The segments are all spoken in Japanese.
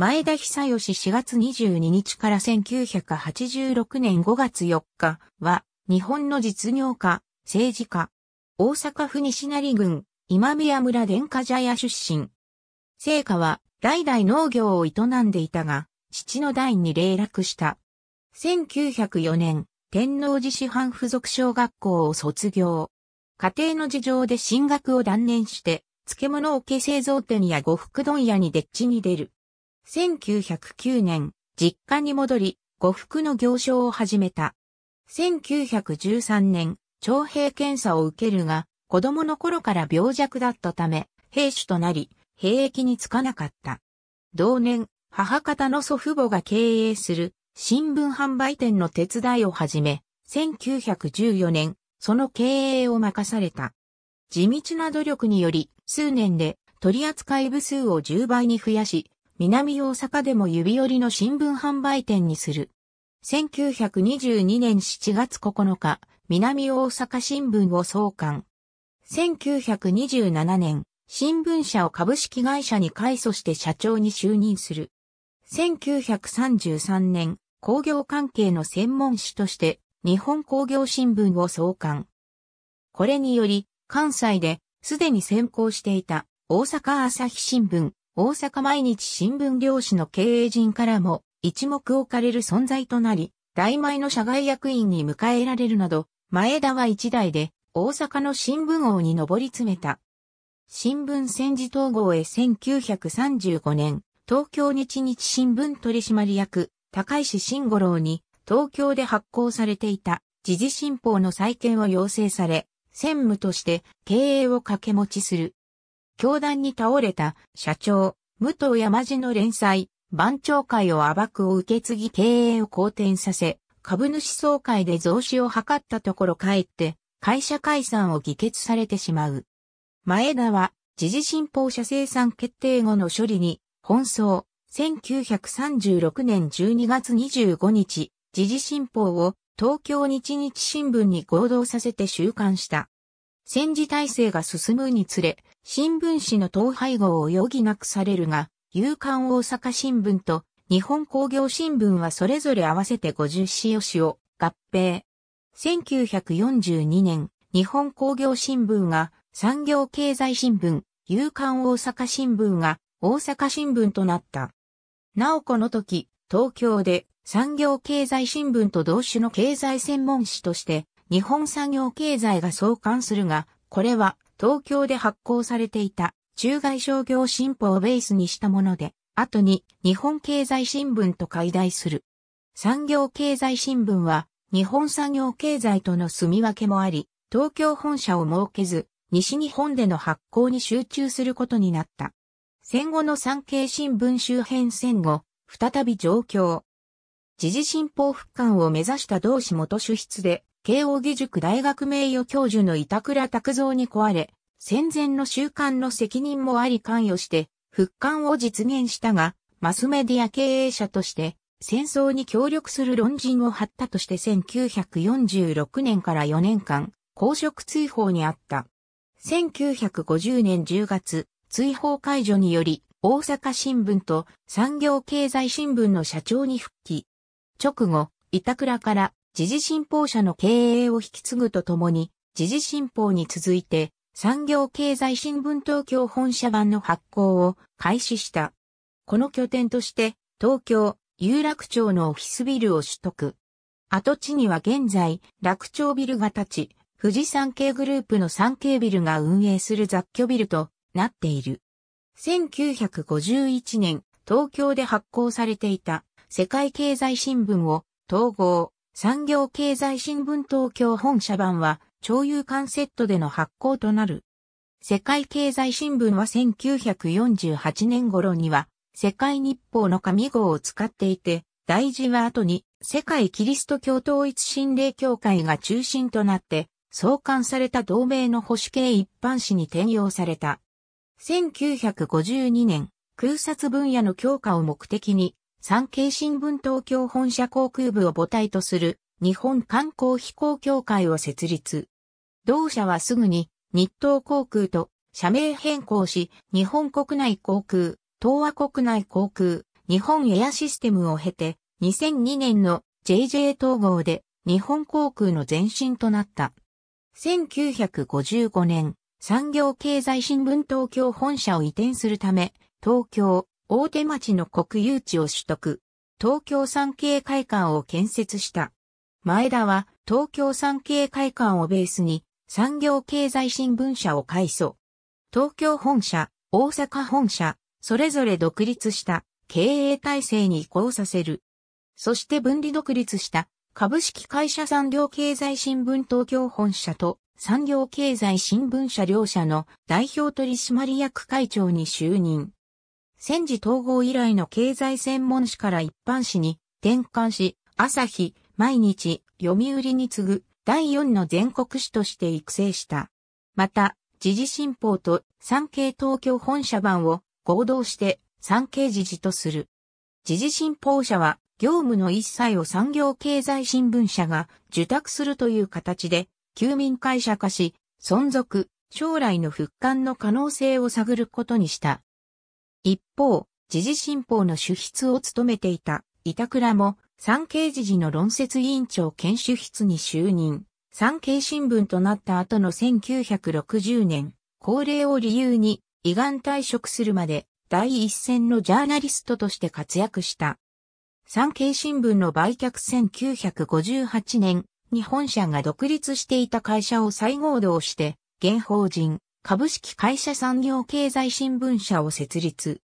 前田久義4月22日から1986年5月4日は、日本の実業家、政治家、大阪府西成郡、今宮村殿下茶屋出身。聖火は、代々農業を営んでいたが、父の代に霊落した。1904年、天王寺市藩附属小学校を卒業。家庭の事情で進学を断念して、漬物桶製造店や呉服問屋にでっちに出る。1909年、実家に戻り、呉服の行商を始めた。1913年、徴兵検査を受けるが、子供の頃から病弱だったため、兵士となり、兵役に就かなかった。同年、母方の祖父母が経営する新聞販売店の手伝いを始め、1914年、その経営を任された。地道な努力により、数年で取扱部数を10倍に増やし、南大阪でも指折りの新聞販売店にする。1922年7月9日、南大阪新聞を創刊。1927年、新聞社を株式会社に改組して社長に就任する。1933年、工業関係の専門誌として日本工業新聞を創刊。これにより、関西ですでに先行していた大阪朝日新聞、大阪毎日新聞漁師の経営陣からも一目置かれる存在となり、大前の社外役員に迎えられるなど、前田は一代で大阪の新聞王に上り詰めた。新聞戦時統合へ1935年、東京日日新聞取締役、高石慎五郎に東京で発行されていた時事新報の再建を要請され、専務として経営を掛け持ちする。教団に倒れた社長、武藤山路の連載、番長会を暴くを受け継ぎ経営を好転させ、株主総会で増資を図ったところ帰って、会社解散を議決されてしまう。前田は、時事新報社生産決定後の処理に、奔走、1936年12月25日、時事新報を東京日日新聞に合同させて収監した。戦時体制が進むにつれ、新聞紙の統廃合を余儀なくされるが、夕刊大阪新聞と日本工業新聞はそれぞれ合わせて50紙紙を合併。1942年、日本工業新聞が産業経済新聞、夕刊大阪新聞が大阪新聞となった。なおこの時、東京で産業経済新聞と同種の経済専門誌として、日本産業経済が創刊するが、これは東京で発行されていた中外商業新報をベースにしたもので、後に日本経済新聞と解題する。産業経済新聞は日本産業経済との住み分けもあり、東京本社を設けず、西日本での発行に集中することになった。戦後の産経新聞周辺戦後、再び上京。時事新報復刊を目指した同志元主筆で、慶応義塾大学名誉教授の板倉拓造に壊れ、戦前の習慣の責任もあり関与して、復刊を実現したが、マスメディア経営者として、戦争に協力する論人を張ったとして1946年から4年間、公職追放にあった。1950年10月、追放解除により、大阪新聞と産業経済新聞の社長に復帰。直後、板倉から時事新報社の経営を引き継ぐとともに、時事新報に続いて産業経済新聞東京本社版の発行を開始した。この拠点として東京有楽町のオフィスビルを取得。跡地には現在楽町ビルが立ち、富士山系グループの産経ビルが運営する雑居ビルとなっている。1951年、東京で発行されていた世界経済新聞を統合、産業経済新聞東京本社版は、超有刊セットでの発行となる。世界経済新聞は1948年頃には、世界日報の紙号を使っていて、大事は後に、世界キリスト教統一神霊協会が中心となって、創刊された同名の保守系一般紙に転用された。1952年、空撮分野の強化を目的に、産経新聞東京本社航空部を母体とする日本観光飛行協会を設立。同社はすぐに日東航空と社名変更し、日本国内航空、東亜国内航空、日本エアシステムを経て、2002年の JJ 統合で日本航空の前身となった。1955年、産業経済新聞東京本社を移転するため、東京、大手町の国有地を取得。東京産経会館を建設した。前田は東京産経会館をベースに産業経済新聞社を改装。東京本社、大阪本社、それぞれ独立した経営体制に移行させる。そして分離独立した株式会社産業経済新聞東京本社と産業経済新聞社両社の代表取締役会長に就任。戦時統合以来の経済専門誌から一般紙に転換し、朝日、毎日、読売に次ぐ第4の全国紙として育成した。また、時事新報と産経東京本社版を合同して産経時事とする。時事新報社は業務の一切を産業経済新聞社が受託するという形で、休民会社化し、存続、将来の復刊の可能性を探ることにした。一方、時事新報の主筆を務めていた板倉も産経時事の論説委員長兼主筆に就任。産経新聞となった後の1960年、高齢を理由に胃がん退職するまで第一線のジャーナリストとして活躍した。産経新聞の売却1958年、日本社が独立していた会社を再合同して、現法人、株式会社産業経済新聞社を設立。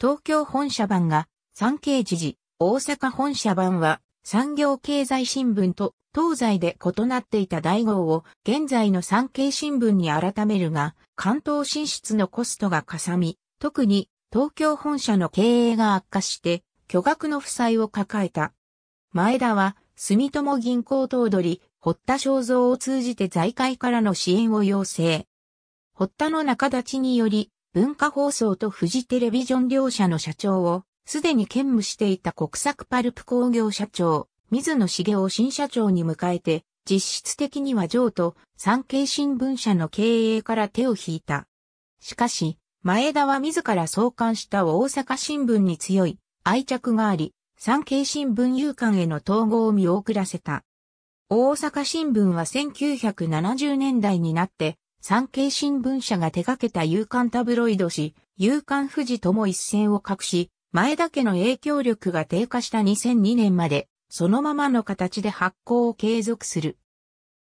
東京本社版が産経時事、大阪本社版は産業経済新聞と東西で異なっていた大号を現在の産経新聞に改めるが、関東進出のコストがかさみ、特に東京本社の経営が悪化して、巨額の負債を抱えた。前田は、住友銀行頭取、堀田正造を通じて財界からの支援を要請。堀田の中立ちにより、文化放送とフジテレビジョン両社の社長を、すでに兼務していた国策パルプ工業社長、水野茂雄新社長に迎えて、実質的には上と産経新聞社の経営から手を引いた。しかし、前田は自ら創刊した大阪新聞に強い愛着があり、産経新聞夕刊への統合を見送らせた。大阪新聞は1970年代になって、産経新聞社が手掛けた夕刊タブロイド紙、夕刊富士とも一線を画し、前田家の影響力が低下した2002年まで、そのままの形で発行を継続する。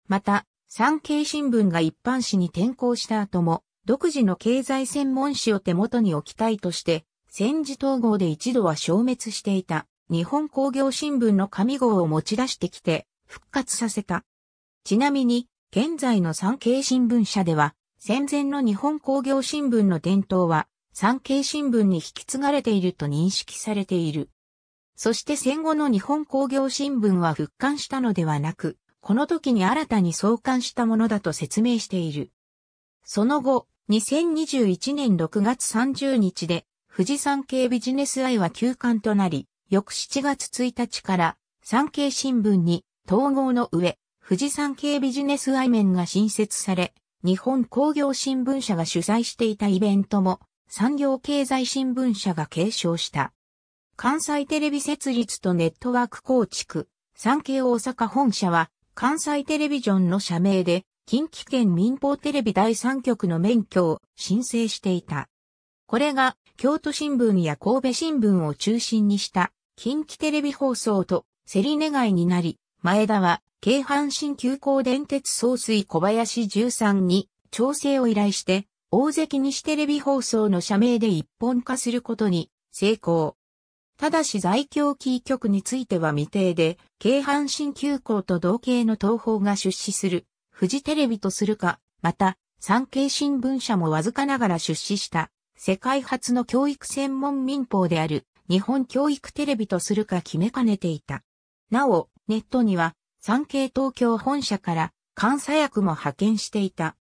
また、産経新聞が一般紙に転校した後も、独自の経済専門誌を手元に置きたいとして、戦時統合で一度は消滅していた日本工業新聞の紙号を持ち出してきて復活させた。ちなみに、現在の産経新聞社では、戦前の日本工業新聞の伝統は産経新聞に引き継がれていると認識されている。そして戦後の日本工業新聞は復刊したのではなく、この時に新たに創刊したものだと説明している。その後、2021年6月30日で、富士山系ビジネスアイは休刊となり、翌7月1日から産経新聞に統合の上、富士山系ビジネスアイ面が新設され、日本工業新聞社が主催していたイベントも産業経済新聞社が継承した。関西テレビ設立とネットワーク構築、産経大阪本社は関西テレビジョンの社名で近畿圏民放テレビ第3局の免許を申請していた。これが京都新聞や神戸新聞を中心にした近畿テレビ放送と競り願いになり、前田は京阪神急行電鉄総水小林13に調整を依頼して大関西テレビ放送の社名で一本化することに成功。ただし在京キー局については未定で、京阪神急行と同系の東方が出資するフジテレビとするか、また、産経新聞社もわずかながら出資した世界初の教育専門民放である日本教育テレビとするか決めかねていた。なお、ネットには産経東京本社から監査役も派遣していた。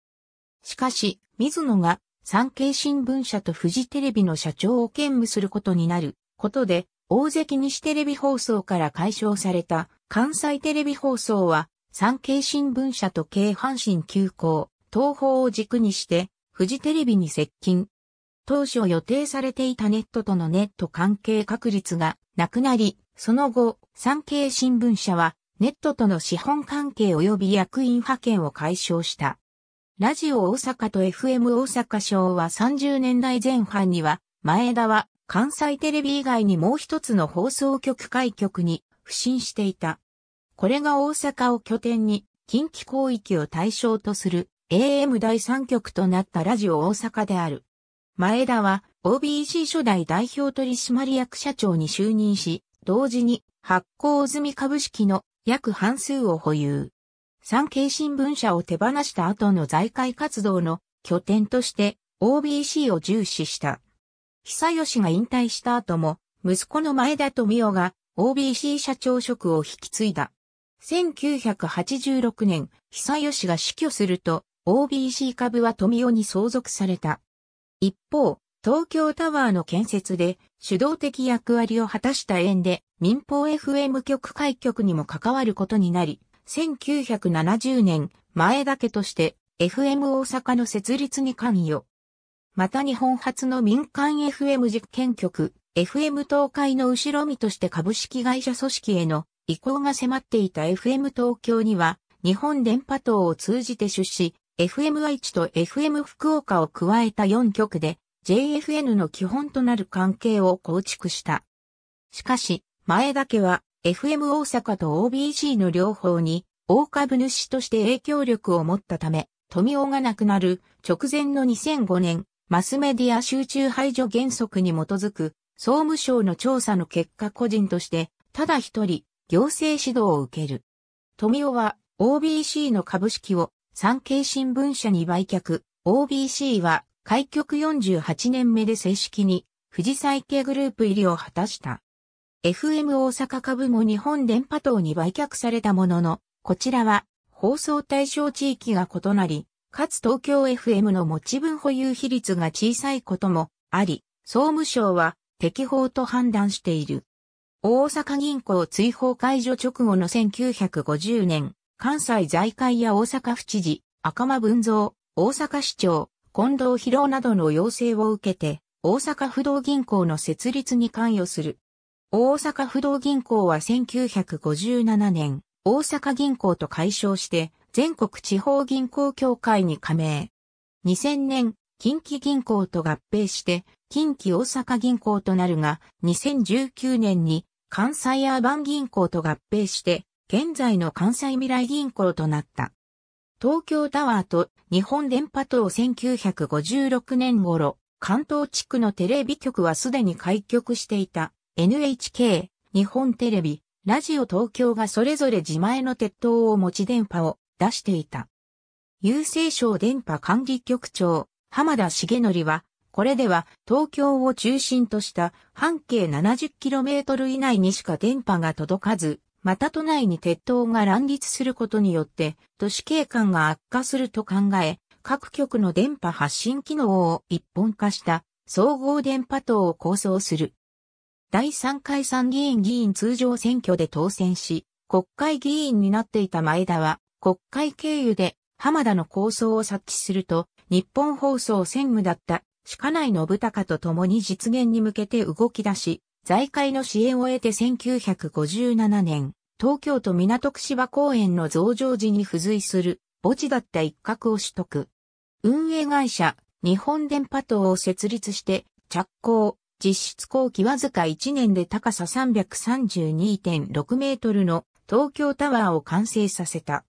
しかし、水野が産経新聞社とフジテレビの社長を兼務することになることで、大関西テレビ放送から解消された関西テレビ放送は産経新聞社と京阪神急行、東方を軸にして、フジテレビに接近。当初予定されていたネットとのネット関係確立がなくなり、その後、産経新聞社はネットとの資本関係及び役員派遣を解消した。ラジオ大阪と FM 大阪省は30年代前半には、前田は関西テレビ以外にもう一つの放送局開局に不審していた。これが大阪を拠点に近畿広域を対象とする AM 第3局となったラジオ大阪である。前田は OBC 初代代表取締役社長に就任し、同時に発行済み株式の約半数を保有。産経新聞社を手放した後の財界活動の拠点として OBC を重視した。久吉が引退した後も息子の前田富夫が OBC 社長職を引き継いだ。1986年、久吉が死去すると OBC 株は富夫に相続された。一方、東京タワーの建設で主導的役割を果たした縁で民放 FM 局開局にも関わることになり、1970年前だけとして FM 大阪の設立に関与。また日本初の民間 FM 実験局 FM 東海の後ろ身として株式会社組織への移行が迫っていた FM 東京には日本電波塔を通じて出資 FM 愛知と FM 福岡を加えた4局で JFN の基本となる関係を構築した。しかし、前田家は FM 大阪と OBC の両方に大株主として影響力を持ったため、富尾が亡くなる直前の2005年、マスメディア集中排除原則に基づく総務省の調査の結果個人としてただ一人行政指導を受ける。富尾は OBC の株式を産経新聞社に売却、OBC は開局48年目で正式に富士山系グループ入りを果たした。FM 大阪株も日本電波等に売却されたものの、こちらは放送対象地域が異なり、かつ東京 FM の持ち分保有比率が小さいこともあり、総務省は適法と判断している。大阪銀行追放解除直後の1950年、関西財界や大阪府知事、赤間文蔵、大阪市長、近藤博などの要請を受けて、大阪不動銀行の設立に関与する。大阪不動銀行は1957年、大阪銀行と解消して、全国地方銀行協会に加盟。2000年、近畿銀行と合併して、近畿大阪銀行となるが、2019年に関西アーバン銀行と合併して、現在の関西未来銀行となった。東京タワーと日本電波塔1956年頃、関東地区のテレビ局はすでに開局していた NHK、日本テレビ、ラジオ東京がそれぞれ自前の鉄塔を持ち電波を出していた。郵政省電波管理局長、浜田重則は、これでは東京を中心とした半径 70km 以内にしか電波が届かず、また都内に鉄塔が乱立することによって都市景観が悪化すると考え、各局の電波発信機能を一本化した総合電波塔を構想する。第3回参議院議員通常選挙で当選し、国会議員になっていた前田は、国会経由で浜田の構想を察知すると、日本放送専務だった鹿内信孝と共に実現に向けて動き出し、財界の支援を得て1957年、東京都港区芝公園の増上寺に付随する墓地だった一角を取得。運営会社、日本電波塔を設立して着工、実質後期わずか1年で高さ332.6メートルの東京タワーを完成させた。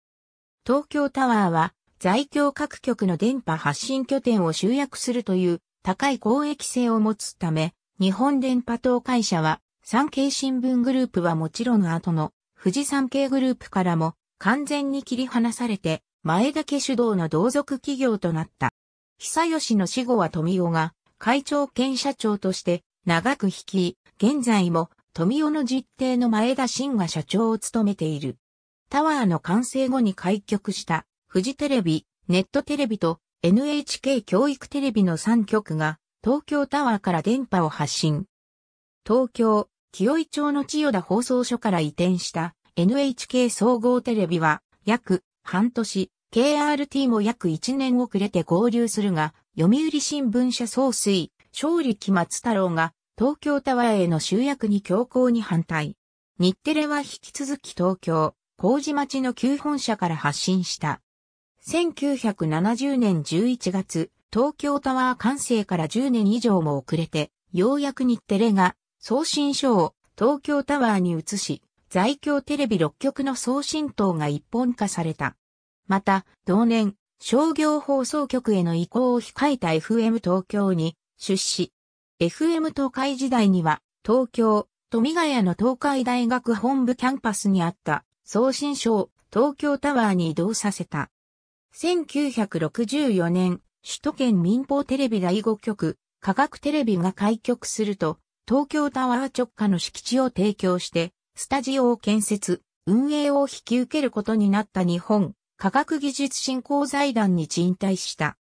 東京タワーは在京各局の電波発信拠点を集約するという高い公益性を持つため、日本電波塔会社は、産経新聞グループはもちろん後の富士山系グループからも完全に切り離されて、前田家主導の同族企業となった。久吉の死後は富夫が会長兼社長として長く率い、現在も富夫の実定の前田真が社長を務めている。タワーの完成後に開局した富士テレビ、ネットテレビと NHK 教育テレビの3局が東京タワーから電波を発信。東京、清井町の千代田放送所から移転した NHK 総合テレビは約半年、KRT も約1年遅れて合流するが、読売新聞社総帥、勝力松太郎が東京タワーへの集約に強硬に反対。日テレは引き続き東京、麹町の旧本社から発信した。1970年11月、東京タワー完成から10年以上も遅れて、ようやく日テレが送信書を東京タワーに移し、在京テレビ6局の送信塔が一本化された。また、同年、商業放送局への移行を控えた FM 東京に出資。FM 東海時代には、東京、富ヶ谷の東海大学本部キャンパスにあった送信所を東京タワーに移動させた。1964年、首都圏民放テレビ第5局、科学テレビが開局すると、東京タワー直下の敷地を提供して、スタジオを建設、運営を引き受けることになった日本科学技術振興財団に賃貸した。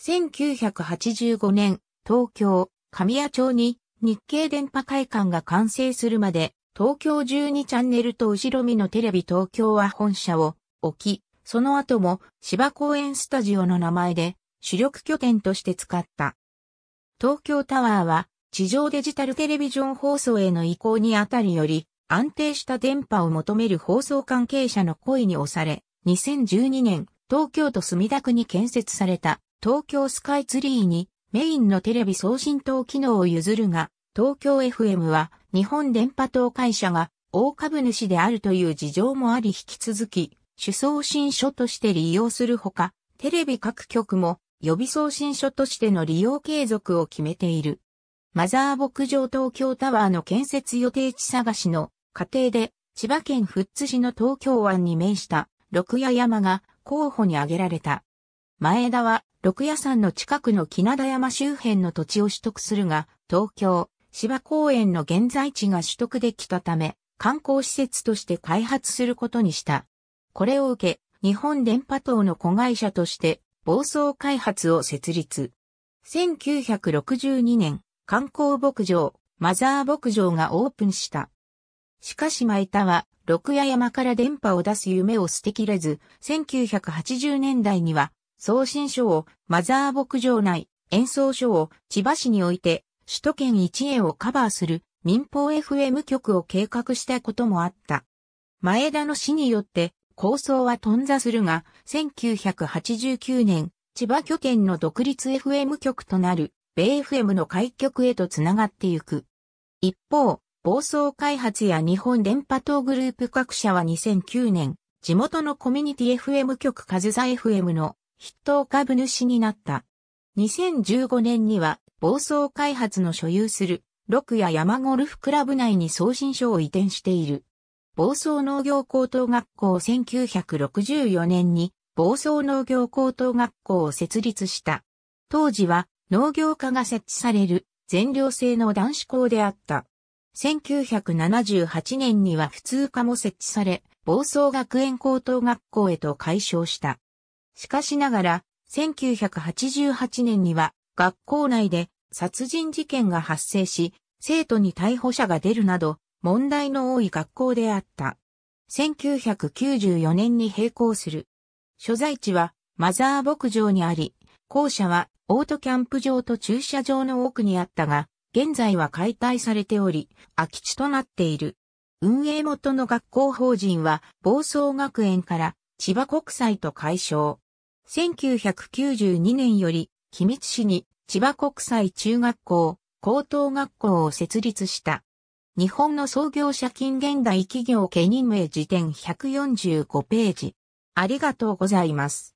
1985年、東京、神谷町に日経電波会館が完成するまで東京12チャンネルと後ろ見のテレビ東京は本社を置き、その後も芝公園スタジオの名前で主力拠点として使った。東京タワーは地上デジタルテレビジョン放送への移行にあたりより安定した電波を求める放送関係者の声に押され、2012年東京都墨田区に建設された東京スカイツリーにメインのテレビ送信塔機能を譲るが、東京 FM は日本電波塔会社が大株主であるという事情もあり引き続き、主送信所として利用するほか、テレビ各局も予備送信所としての利用継続を決めている。マザー牧場東京タワーの建設予定地探しの過程で、千葉県富津市の東京湾に面した六谷山が候補に挙げられた。前田は六谷山の近くの木灘山周辺の土地を取得するが、東京、芝公園の現在地が取得できたため、観光施設として開発することにした。これを受け、日本電波塔の子会社として、暴走開発を設立。1962年、観光牧場、マザー牧場がオープンした。しかし前田は、六谷山から電波を出す夢を捨てきれず、1980年代には、送信所をマザー牧場内、演奏所を千葉市において首都圏一へをカバーする民放 FM 局を計画したこともあった。前田の死によって構想は頓挫するが、1989年、千葉拠点の独立 FM 局となる、米 FM の開局へとつながってゆく。一方、暴走開発や日本電波塔グループ各社は2009年、地元のコミュニティ FM 局カズザ FM の筆頭株主になった。2015年には暴走開発の所有する、六や山ゴルフクラブ内に送信所を移転している。暴走農業高等学校1964年に暴走農業高等学校を設立した。当時は農業科が設置される全寮制の男子校であった。1978年には普通科も設置され、暴走学園高等学校へと改称した。しかしながら、1988年には学校内で殺人事件が発生し、生徒に逮捕者が出るなど、問題の多い学校であった。1994年に並行する。所在地はマザー牧場にあり、校舎はオートキャンプ場と駐車場の奥にあったが、現在は解体されており、空き地となっている。運営元の学校法人は、暴走学園から千葉国際と解消。1992年より、君津市に千葉国際中学校、高等学校を設立した。日本の創業者近現代企業家任命辞典145ページ。ありがとうございます。